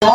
Oh,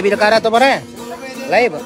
live दिखा रहा तो बरा live.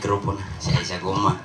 Microphone. Saya isa goma.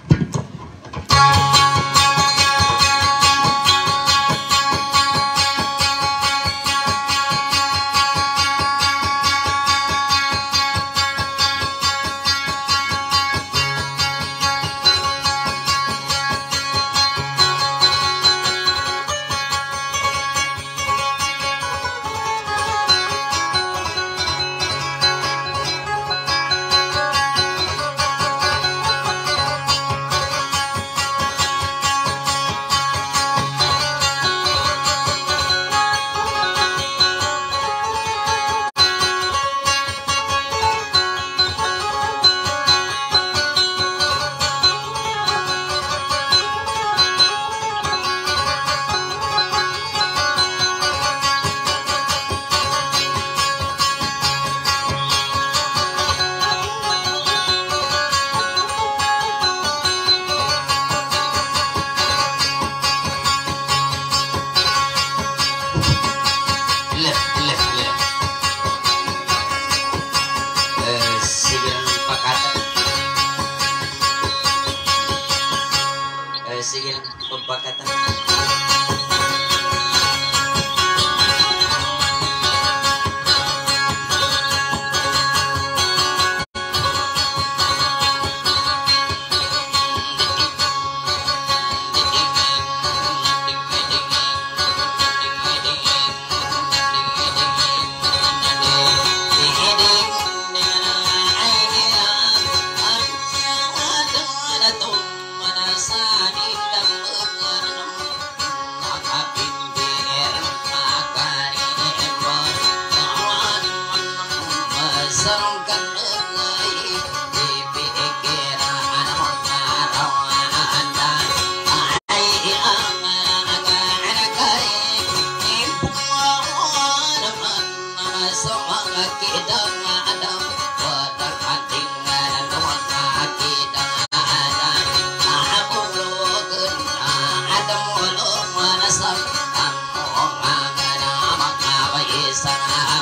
Santa.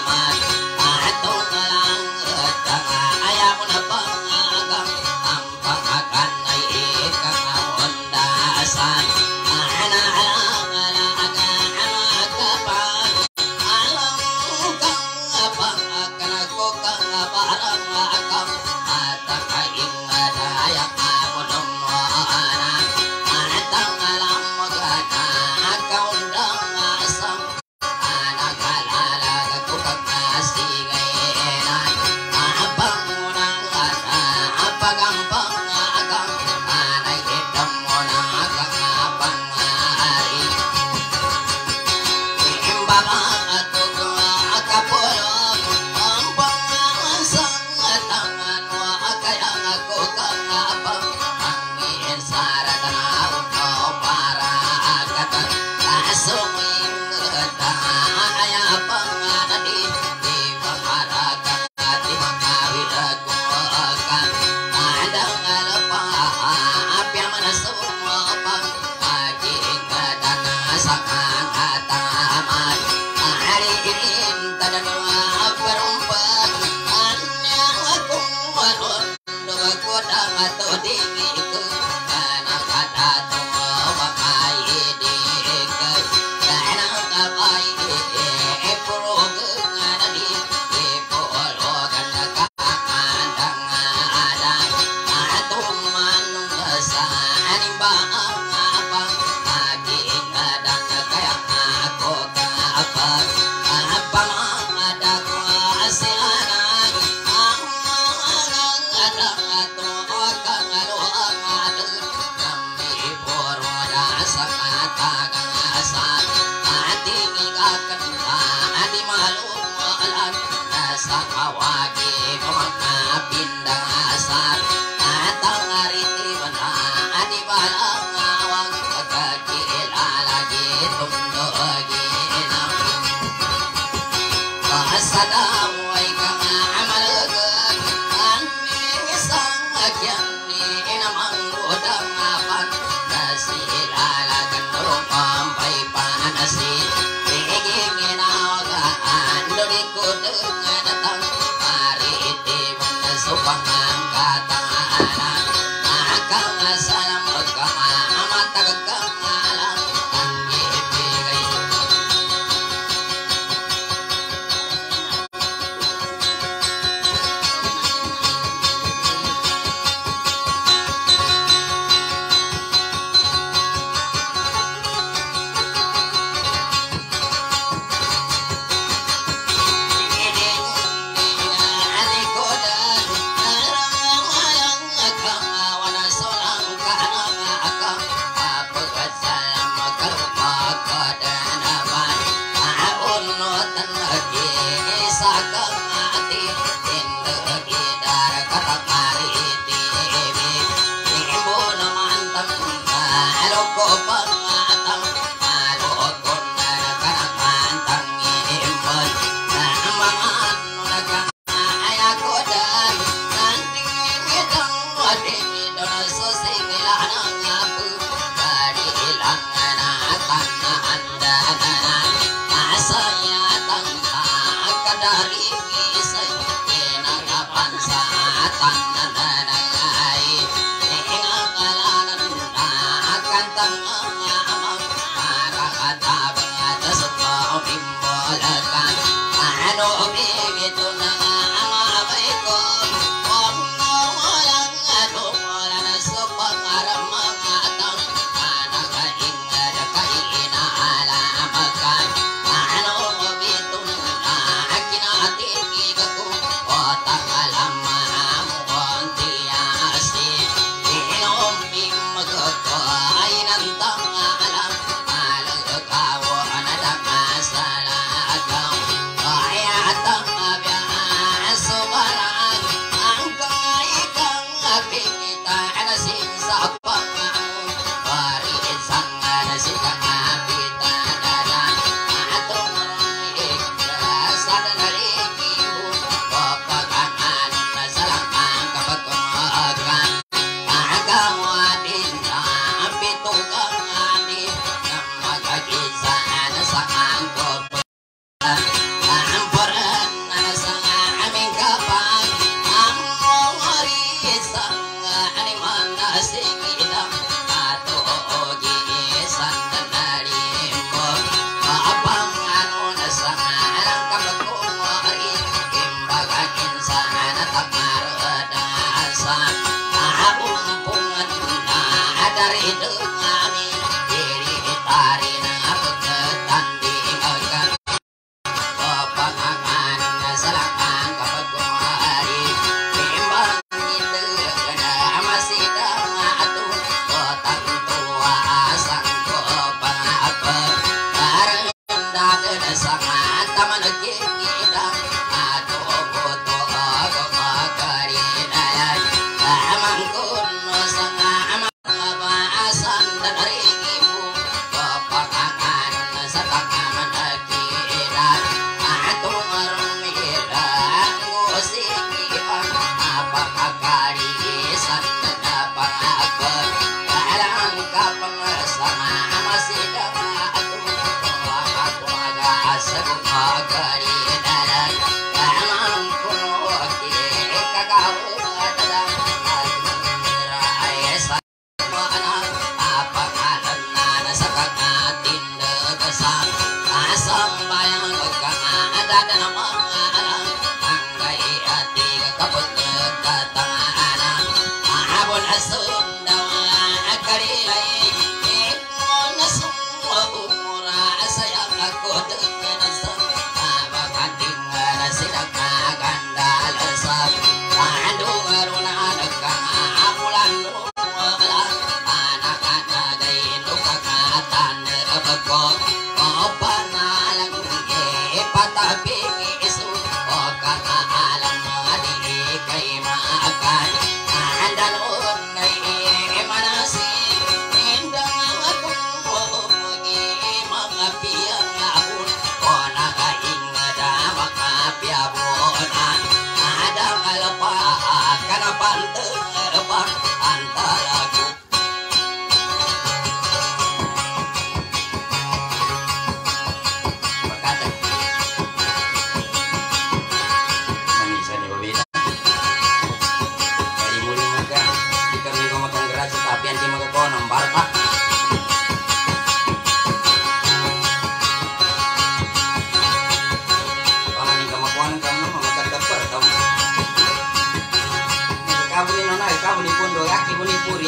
Sukim Kedaya Pak Thank Ando yakibuni puri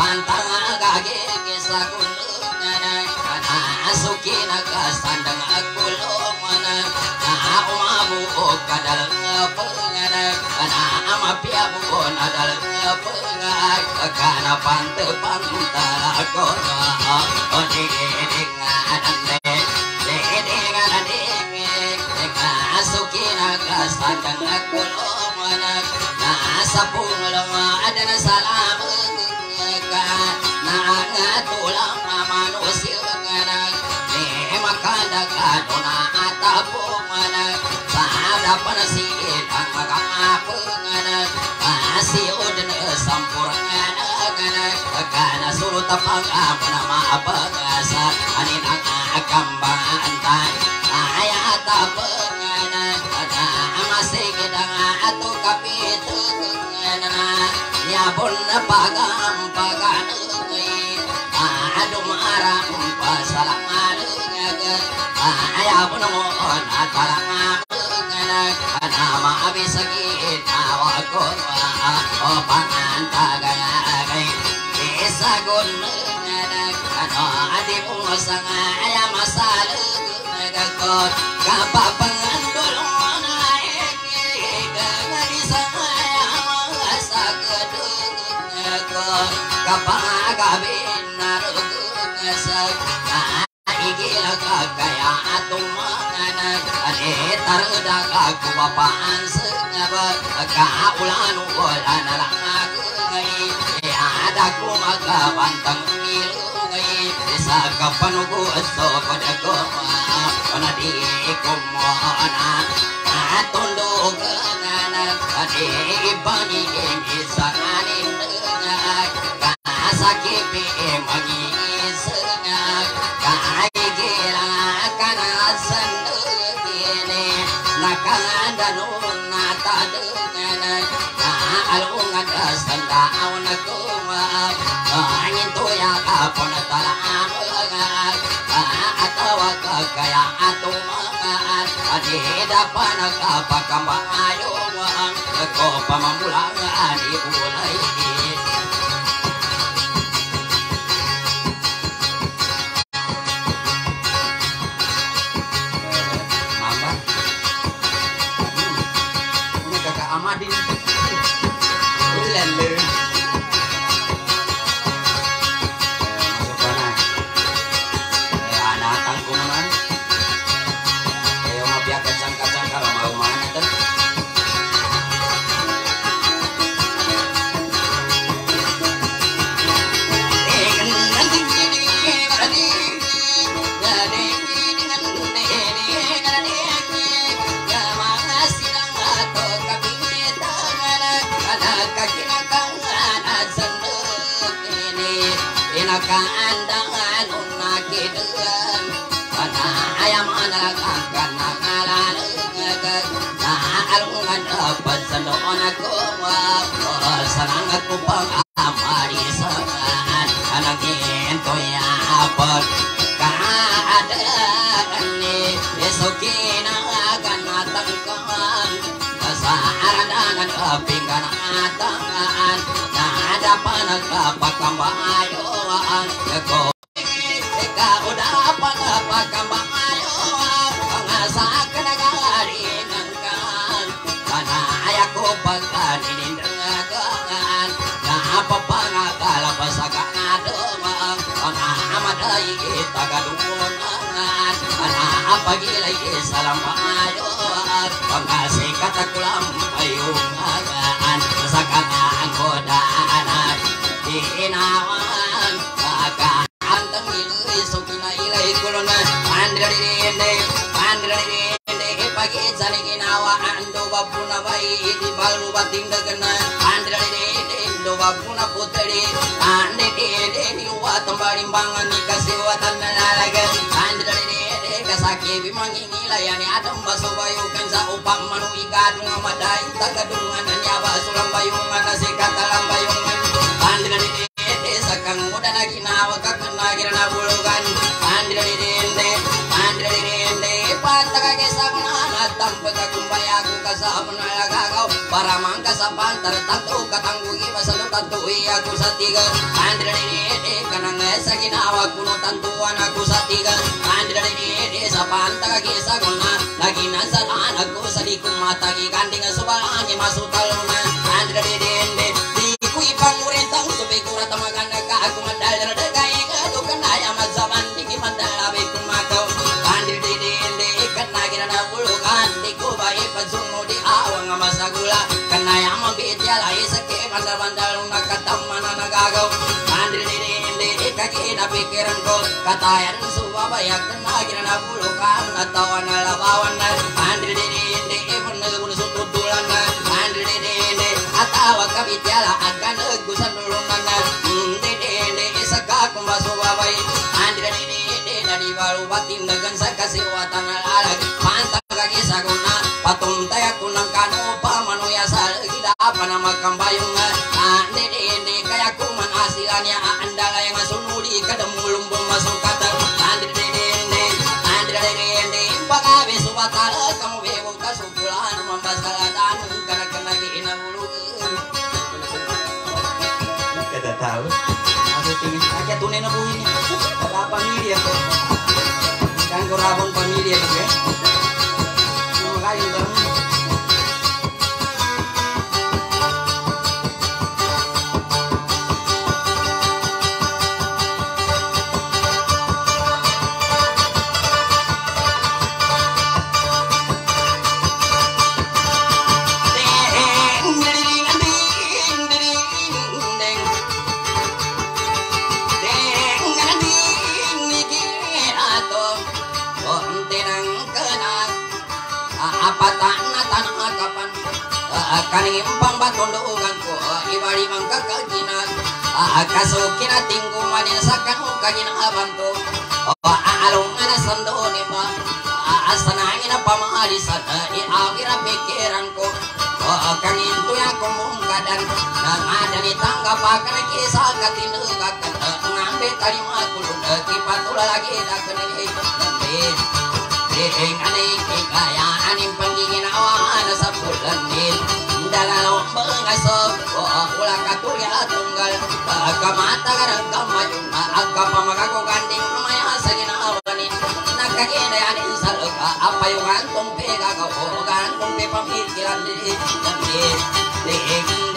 Pantang agak gigi sakulung Kata suki naga sandang kadal penganak kana amapia bukon adal pengak kana pante panta kora odi oh, dingadande dingadande kasukina kasandang kulo manak nasapung salam ka na ngatulang manuk kadakadona atapunganan Anin kapapangan dulong na sa ayah masa kedung kapagabin narugug sa igila kagaya atong mga nag anitar dagag kupapaan sa ngaba kaulan wala na lang ngay ada ko magabantang milungay sa kapanugo so padago na di ko mo na atundog na na adi ibani isa kanin na kasakit magis na kaigila dapan kapakambang ayong ko pamamulang adi ulay amarisangan Anangin ko yapag Kaadaan ni Yesukin agan natangkan Sa arandangan kaping kanatangan Na ada pa nagkapakambayoan Ko Pangamaday itagadungan Anapagilay salampayoan Pangasikat akulam ayungan Sa kangangodanan Inawan Kakaantang ilay So kinailay ko na Pandradinde Pandradinde Pagi sani ginawa Ando babuna bayi Iti balu bating dagana Pandradinde Ando babuna putri Ande dede Niwa tambalimbangan Nikasi watan nalalagan Pandradinde Kasaki bimangingilay Yani adam baso bayukan Sa upang manu ikadung Amadai tagadungan Nyaba sulam bayungan Nasikat alam bayungan Pandradinde sakang muda na ginawa kakang na gira bulugan Andra di dende Andra di dende Pataka kesak na natampa kakumbaya ko kasama na lagagaw Para mangka sa pantar Tanto katanggugi Basalo tanto iya ko sa tiga dende Kanang sa ginawa kuno tantuan ako sa tiga dende Sa pantaka kesak na Lagi nasa anak ko sa di kumatagi Kanding subalanya masutal na Andra di dende Di ku ipangurintang subikura tamagan ka aku di kaki na pikiran ko katayan subabayak kanagina na bulukan natawan na labawan na kandir di di di ipon nagulusututulan na kandir di di di atawa kabityala akan negusan dulunan na hindi hindi isa ka kumbasubabay andira di di di di kalubatin dagan sa kasiwatan alag Pantang kagi sa guna Patumtay ako ng kano Pamanuya sa gida Panamakambayong Ande di ende kaya kuman asila niya Andala yang sunudi tahu. Tingin aja na buhin niya. Wala pamilya ko. Kan ko rabong pamilya ko eh. Kaning pambatulungan ko ibali mang kakaginan kasukina tinggu manin sa kanong kaginaban to aalong na sando ni ba asanangin na pamahalisan iawira pikiran ko kangin tuya kumungkadan nang ada ni tangga pakan kisah katinugakan ngambil kalima kulun kipatula lagi dak ni Ding ani kaya aning panggiginawa na sa tunggal pega ka O Ding Ding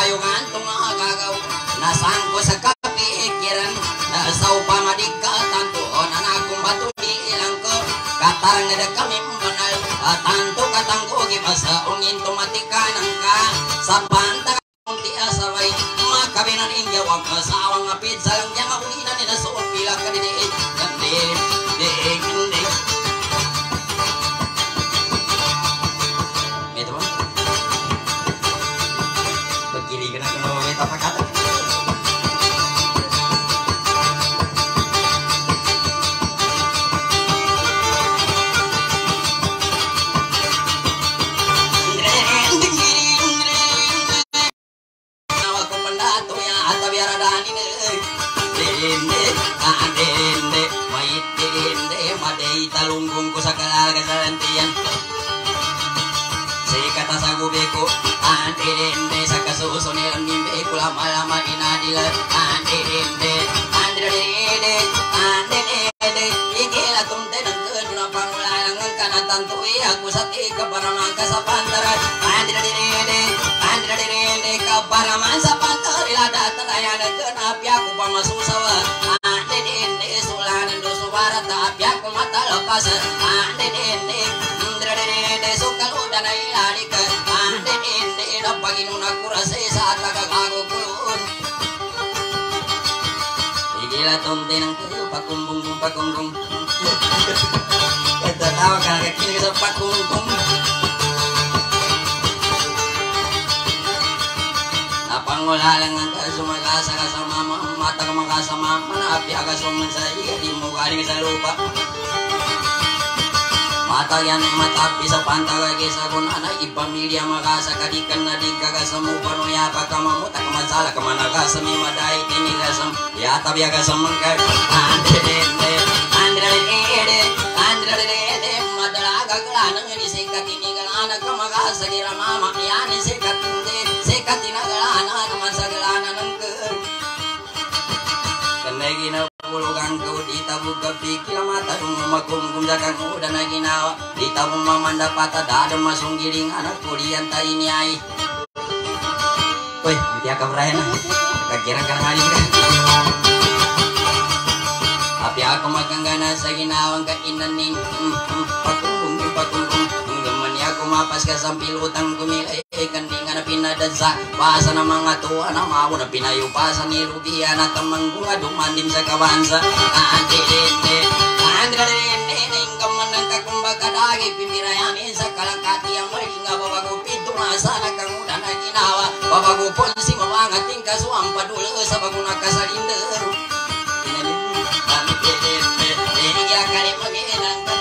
payungan tong agagaw Nasaan ko sa kapikiran Sa upamadig ka tanto Nanakong bato di ilang ko. Katarang na kami manal Tanto katanggo gibasa Ungin tumatikanan ka. Sa panta Kunti asaway Makabinan injawang Kasawang apid Salang niya makulinan nila Sa upila ka diniit sa lantian Say kata sa gube ko ante dende sa kasuso ni ang nimbe ko lama inadila dende ante dende ikila tumte ng kedua pangulalang ang kanatan tuwi ako sa tika para mangka sa pantaran ante dende ante dende subara tapi ako matalapas ante dende ante dende sukal udah na ilarik ante dende na paginuna kurasa sa tagagago kulun Igila tonte ng pakumbong pakumbong Ito tawa ka nakakinig sa pakumbong Napangulalang ang kasumagasa ka sa mama Mata ka makasama Manapi ka suman sa iya mo galing sa lupa. Patayan ay matapi sa pantagay sa kunana Ipamilya makasa kadikan na digaga sa ya pagkamamuta kamasala kamanaga sa mi maday tinigasam ya tabya ka sa mangkar Andre ng ker Kanay ginapulugan ko di anak ko diyan tayo ni ay Uy, hindi ka Brian na Kagkirang ka nga ka Api ako magkanggana sa ginawang kainanin mm, mm, Pakumbong, pakumbong Hanggang man niya kumapas ka sa pilutang kumilay Kandi nga na pinadansa Pasa ng mga tuwa na mawo na pinayupasan ni Rubian At ang manggunga dumandim sa kabansa Andilinde, andilinde Ingkam man ng kakumbaga dagi Pimirayanin sa kalakati ang malinga Babago pito masa na kangunan na ginawa Babago polisi mamangating kasuang padula Sa bagong nakasalinda and I